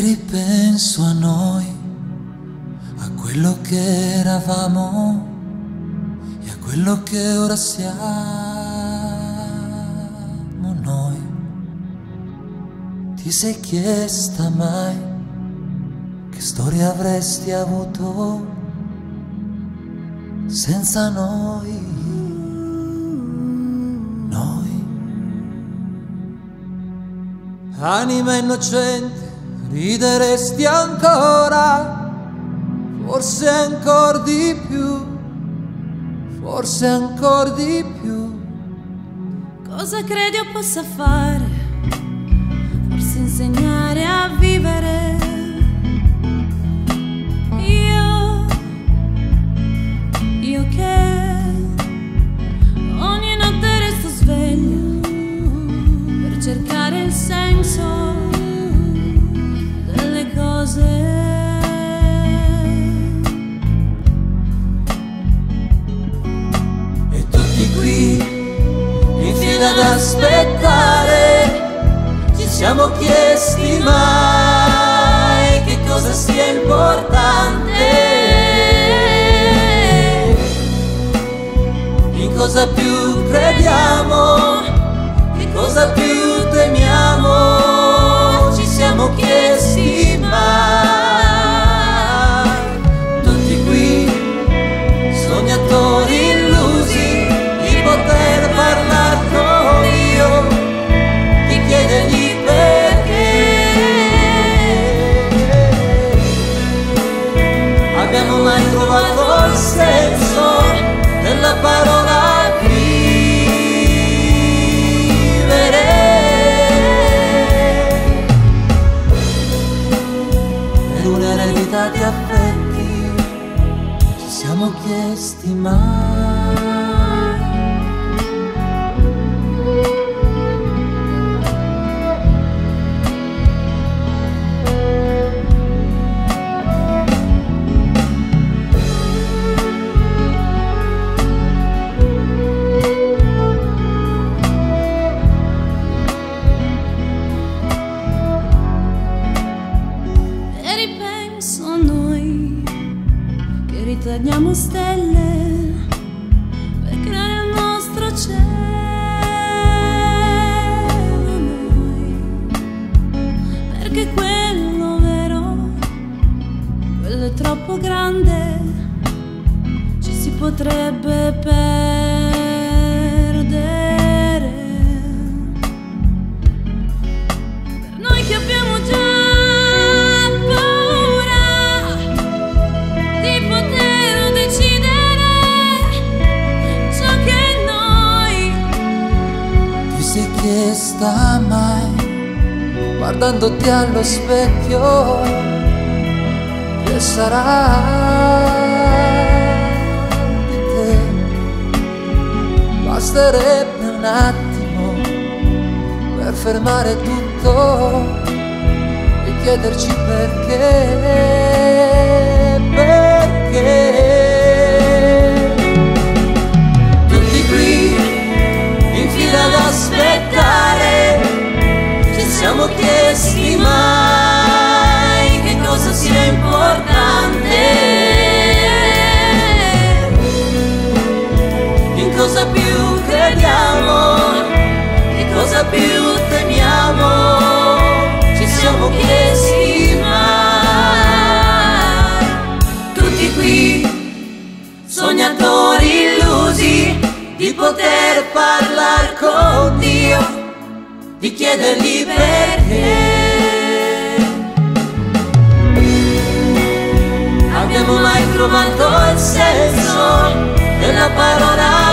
ripenso a noi, a quello che eravamo e a quello che ora siamo noi. Ti sei chiesta mai che storia avresti avuto senza noi? Noi. Anima innocente rideresti ancora forse ancora di più, forse ancora di più. Cosa credi io possa fare? Forse insegnare a vivere. Io, io che ogni notte resto sveglia per cercare il senso. E tutti qui, in ad aspettare, ci siamo chiesti mai che cosa sia importante, in cosa più crediamo, che cosa più di affetti ci siamo chiesti mai. Che ritagliamo stelle per creare il nostro cielo. Noi, perché quello vero, quello è troppo grande, ci si potrebbe perdere. Ti sei chiesta mai, guardandoti allo specchio, che sarà di te? Basterebbe un attimo per fermare tutto e chiederci perché. Di chiedergli perché. Abbiamo mai trovato il senso della parola